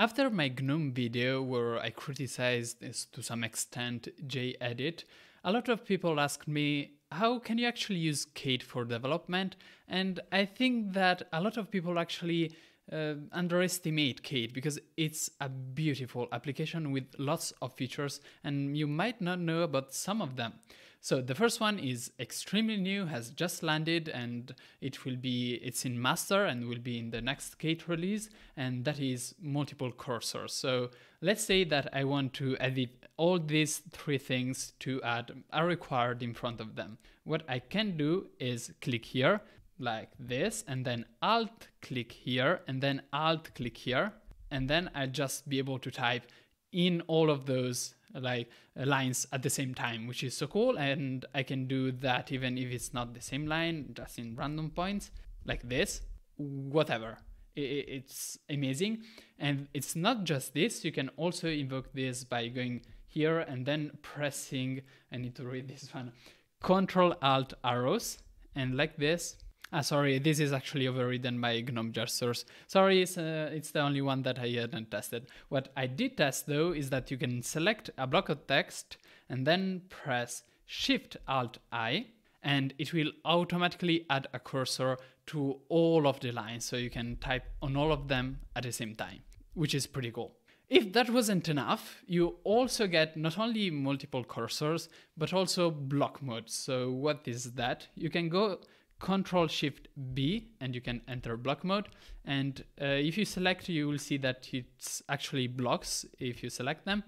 After my GNOME video where I criticized to some extent gedit, a lot of people asked me how can you actually use Kate for development? And I think that a lot of people actually uh, underestimate Kate because it's a beautiful application with lots of features and you might not know about some of them. So the first one is extremely new, has just landed and it will be, it's in master and will be in the next Kate release and that is multiple cursors. So let's say that I want to edit all these three things to add a required in front of them. What I can do is click here like this and then alt click here and then alt click here and then I'll just be able to type in all of those like lines at the same time, which is so cool. And I can do that even if it's not the same line, just in random points like this, whatever. It's amazing. And it's not just this, you can also invoke this by going here and then pressing, I need to read this one, Control Alt arrows. And like this, Ah, sorry, this is actually overridden by GNOME gestures. Sorry, it's, uh, it's the only one that I hadn't tested. What I did test though is that you can select a block of text and then press Shift Alt I and it will automatically add a cursor to all of the lines so you can type on all of them at the same time, which is pretty cool. If that wasn't enough, you also get not only multiple cursors, but also block mode. So what is that? You can go Control Shift B and you can enter block mode. And uh, if you select, you will see that it's actually blocks if you select them.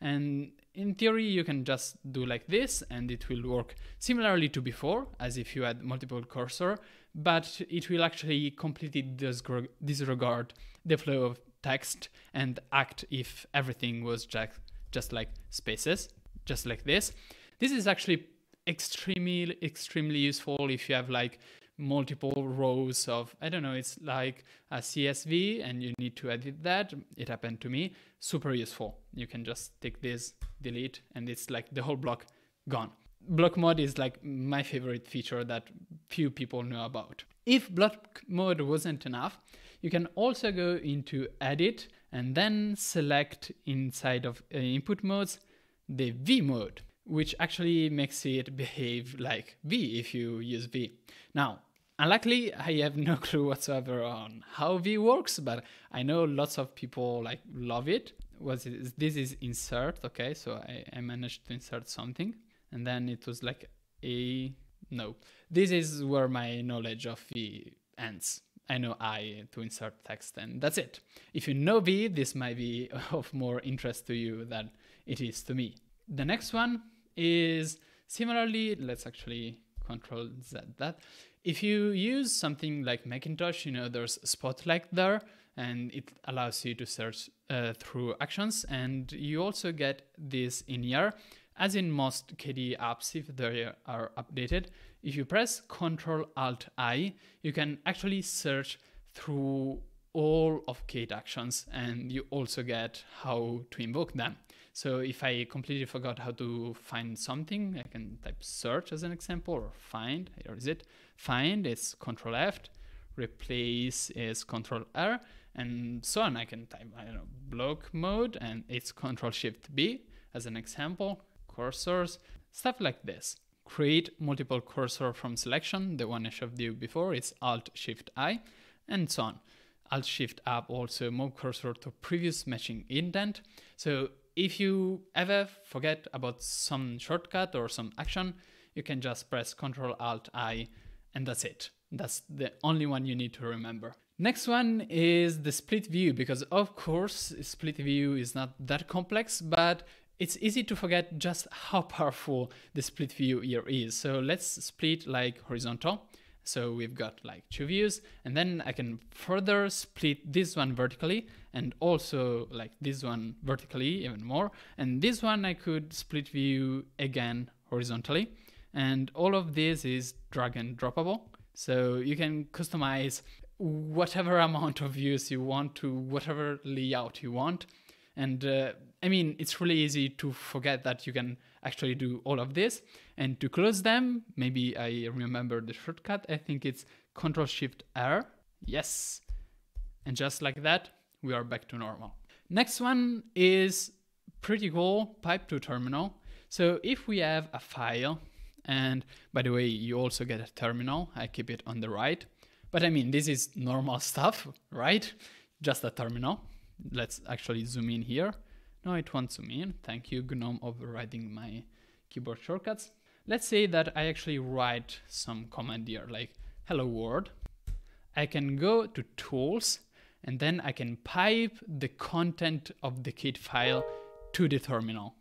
And in theory, you can just do like this and it will work similarly to before, as if you had multiple cursor, but it will actually completely disregard the flow of text and act if everything was just, just like spaces, just like this. This is actually extremely extremely useful if you have like multiple rows of i don't know it's like a csv and you need to edit that. It happened to me. Super useful. You can just take this delete and it's like the whole block gone. Block mode is like my favorite feature that few people know about. If block mode wasn't enough you can also go into edit and then select inside of uh, input modes the v mode which actually makes it behave like V if you use V. Now, unluckily, I have no clue whatsoever on how V works, but I know lots of people like love it. Was this is insert, okay? So I, I managed to insert something, and then it was like a no. This is where my knowledge of V ends. I know I to insert text, and that's it. If you know V, this might be of more interest to you than it is to me. The next one is similarly, let's actually control Z that. If you use something like Macintosh, you know, there's Spotlight there and it allows you to search uh, through actions. And you also get this in here, as in most KDE apps, if they are updated. If you press Control Alt I, you can actually search through all of Kate actions and you also get how to invoke them. So if I completely forgot how to find something, I can type search as an example or find. Here is it. Find is Control F, replace is Control R, and so on. I can type, I don't know, block mode and it's Control Shift B as an example, cursors, stuff like this. Create multiple cursor from selection. The one I showed you before is Alt Shift I, and so on. Alt Shift Up also move cursor to previous matching indent. So if you ever forget about some shortcut or some action, you can just press Ctrl Alt I and that's it. That's the only one you need to remember. Next one is the split view because of course split view is not that complex, but it's easy to forget just how powerful the split view here is. So let's split like horizontal. So we've got like two views and then I can further split this one vertically and also like this one vertically even more. And this one I could split view again horizontally. And all of this is drag and droppable. So you can customize whatever amount of views you want to whatever layout you want. And uh, I mean, it's really easy to forget that you can actually do all of this. And to close them, maybe I remember the shortcut. I think it's Control Shift R. Yes. And just like that, we are back to normal. Next one is pretty cool, pipe to terminal. So if we have a file, and by the way, you also get a terminal, I keep it on the right. But I mean, this is normal stuff, right? Just a terminal. Let's actually zoom in here. No, it won't zoom in. Thank you, GNOME overriding my keyboard shortcuts. Let's say that I actually write some command here, like hello world. I can go to tools and then I can pipe the content of the kit file to the terminal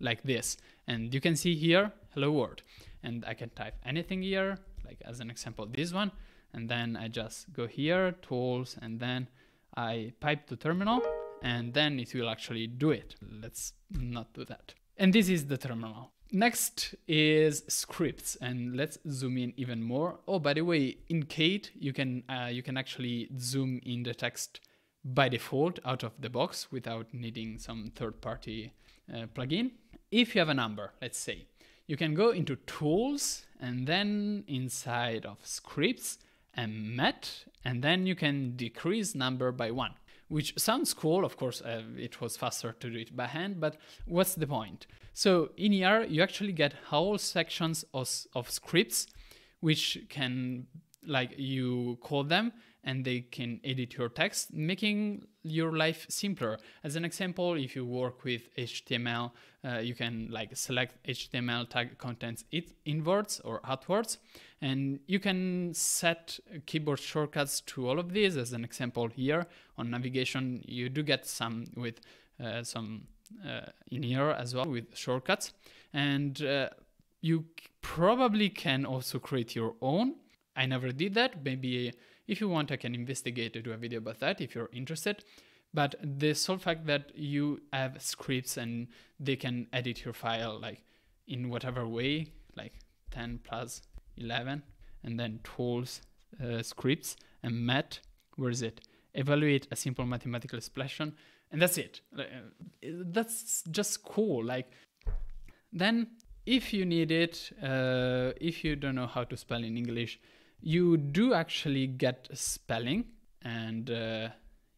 like this. And you can see here, hello world. And I can type anything here, like as an example, this one. And then I just go here, tools, and then I pipe to terminal and then it will actually do it. Let's not do that. And this is the terminal. Next is scripts, and let's zoom in even more. Oh, by the way, in Kate, you can uh, you can actually zoom in the text by default out of the box without needing some third-party uh, plugin. If you have a number, let's say, you can go into Tools, and then inside of Scripts, Emmet, and then you can decrease number by one which sounds cool. Of course, uh, it was faster to do it by hand, but what's the point? So in here, you actually get whole sections of, of scripts, which can, like, you call them and they can edit your text, making your life simpler. As an example, if you work with HTML, uh, you can like select HTML tag contents it inwards or outwards, and you can set keyboard shortcuts to all of these. As an example here on navigation, you do get some with uh, some uh, in here as well with shortcuts, and uh, you probably can also create your own. I never did that. Maybe if you want, I can investigate to do a video about that if you're interested. But the sole fact that you have scripts and they can edit your file like in whatever way, like 10 plus 11, and then tools, uh, scripts, Emmet, where is it? Evaluate a simple mathematical expression, and that's it. Uh, that's just cool. Like, then if you need it, uh, if you don't know how to spell in English, you do actually get spelling and uh,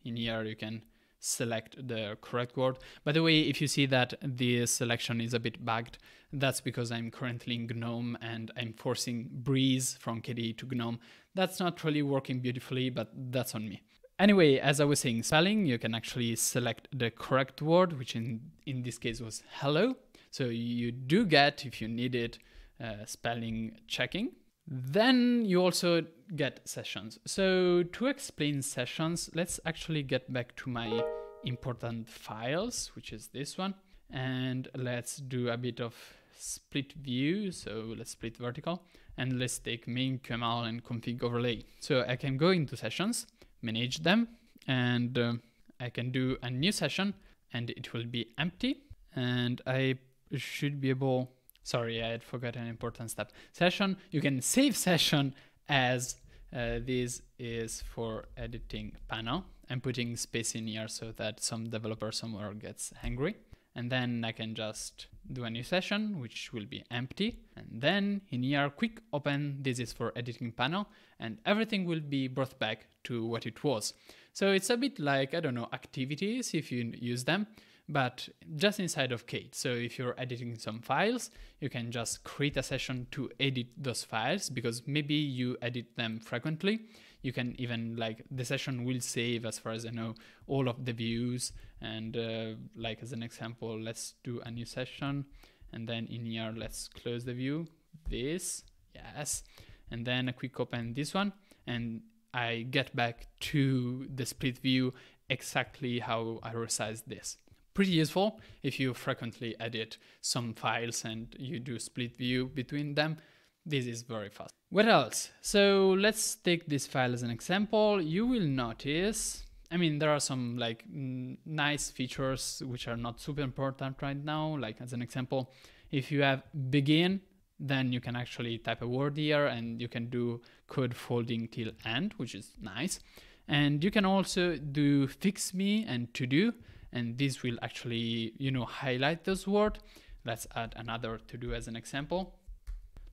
in here you can select the correct word. By the way, if you see that the selection is a bit bugged, that's because I'm currently in GNOME and I'm forcing Breeze from KDE to GNOME. That's not really working beautifully, but that's on me. Anyway, as I was saying, spelling, you can actually select the correct word, which in, in this case was hello. So you do get, if you need it, uh, spelling checking. Then you also get sessions. So to explain sessions, let's actually get back to my important files, which is this one. And let's do a bit of split view. So let's split vertical and let's take main QML and config overlay. So I can go into sessions, manage them, and uh, I can do a new session and it will be empty. And I should be able Sorry, I had forgotten an important step. Session, you can save session as uh, this is for editing panel. I'm putting space in here so that some developer somewhere gets angry. And then I can just do a new session, which will be empty. And then in here, quick open, this is for editing panel, and everything will be brought back to what it was. So it's a bit like, I don't know, activities if you use them but just inside of Kate. So if you're editing some files, you can just create a session to edit those files because maybe you edit them frequently. You can even like the session will save, as far as I know, all of the views. And uh, like as an example, let's do a new session. And then in here, let's close the view. This, yes. And then a quick open this one. And I get back to the split view exactly how I resized this pretty useful if you frequently edit some files and you do split view between them. This is very fast. What else? So let's take this file as an example. You will notice, I mean, there are some like nice features which are not super important right now. Like as an example, if you have begin, then you can actually type a word here and you can do code folding till end, which is nice. And you can also do fix me and to do and this will actually, you know, highlight this word. Let's add another to do as an example,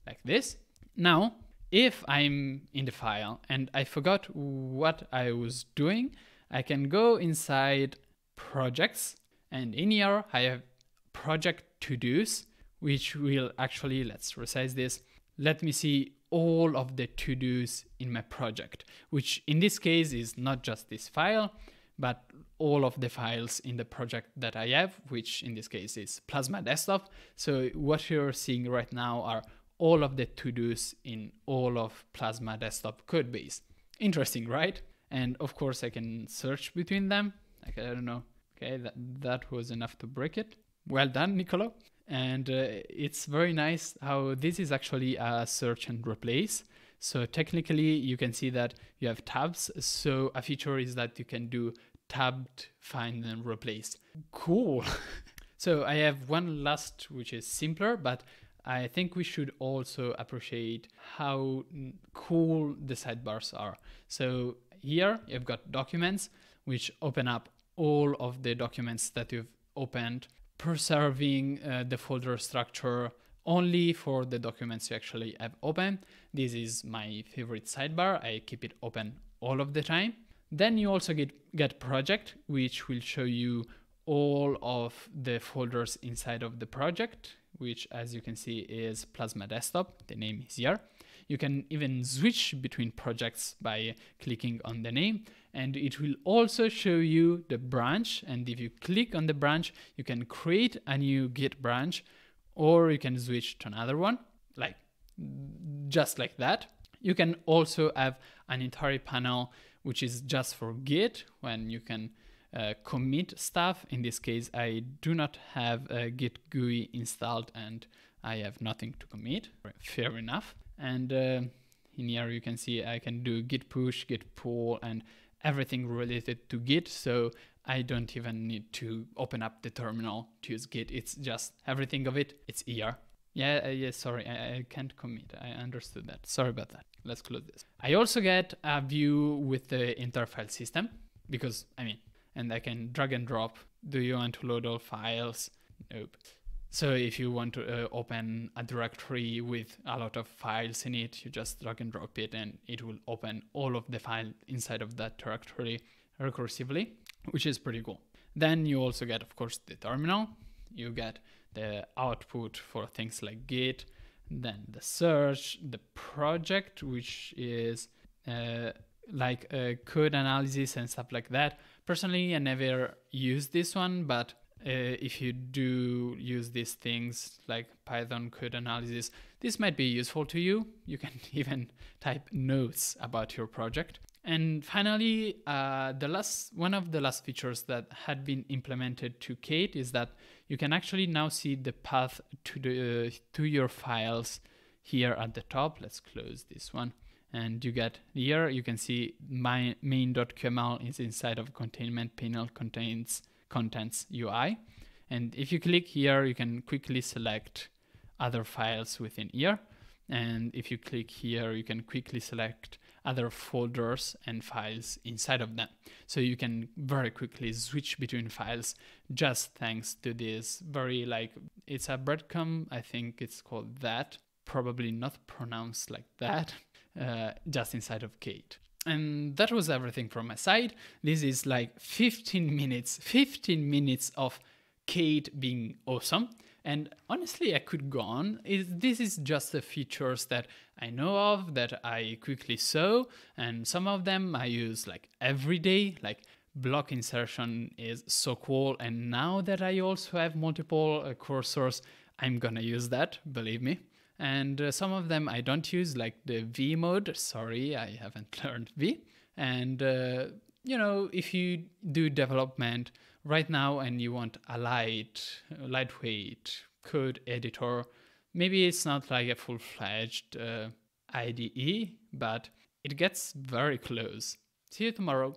like this. Now, if I'm in the file and I forgot what I was doing, I can go inside projects. And in here, I have project to-dos, which will actually, let's resize this. Let me see all of the to-dos in my project, which in this case is not just this file, but all of the files in the project that I have, which in this case is Plasma Desktop. So what you're seeing right now are all of the to-dos in all of Plasma Desktop codebase. Interesting, right? And of course I can search between them. I don't know. Okay, that, that was enough to break it. Well done, Niccolo. And uh, it's very nice how this is actually a search and replace. So technically you can see that you have tabs. So a feature is that you can do tabbed find and replace. Cool. so I have one last, which is simpler, but I think we should also appreciate how cool the sidebars are. So here you've got documents, which open up all of the documents that you've opened, preserving uh, the folder structure only for the documents you actually have open. This is my favorite sidebar. I keep it open all of the time. Then you also get, get project, which will show you all of the folders inside of the project, which as you can see is Plasma Desktop, the name is here. You can even switch between projects by clicking on the name and it will also show you the branch. And if you click on the branch, you can create a new Git branch or you can switch to another one, like just like that. You can also have an entire panel which is just for Git when you can uh, commit stuff. In this case, I do not have a Git GUI installed and I have nothing to commit. Fair enough. And uh, in here you can see I can do git push, git pull, and everything related to git. So I don't even need to open up the terminal to use git. It's just everything of it. It's here. Yeah, uh, yeah, sorry, I, I can't commit. I understood that. Sorry about that. Let's close this. I also get a view with the interfile system because, I mean, and I can drag and drop. Do you want to load all files? Nope. So if you want to uh, open a directory with a lot of files in it, you just drag and drop it and it will open all of the file inside of that directory recursively, which is pretty cool. Then you also get, of course, the terminal. You get the output for things like Git, then the search, the project, which is uh, like uh, code analysis and stuff like that. Personally, I never used this one, but uh, if you do use these things like Python code analysis, this might be useful to you. You can even type notes about your project. And finally, uh, the last one of the last features that had been implemented to Kate is that you can actually now see the path to the uh, to your files here at the top. Let's close this one. And you get here, you can see my main.qml is inside of containment panel contains contents UI. And if you click here, you can quickly select other files within here. And if you click here, you can quickly select other folders and files inside of them. So you can very quickly switch between files just thanks to this very like, it's a breadcrumb, I think it's called that, probably not pronounced like that, uh, just inside of Kate. And that was everything from my side. This is like 15 minutes, 15 minutes of Kate being awesome. And honestly, I could go on. It, this is just the features that I know of that I quickly saw, and some of them I use like every day, like block insertion is so cool. And now that I also have multiple uh, cursors, I'm gonna use that, believe me and uh, some of them I don't use, like the V mode. Sorry, I haven't learned V. And uh, you know, if you do development right now and you want a light, lightweight code editor, maybe it's not like a full-fledged uh, IDE, but it gets very close. See you tomorrow.